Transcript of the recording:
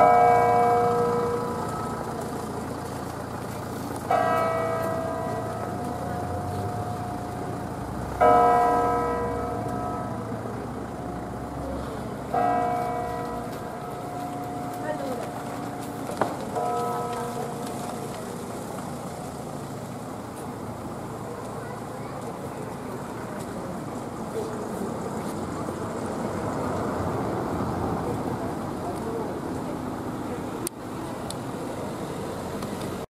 Bye.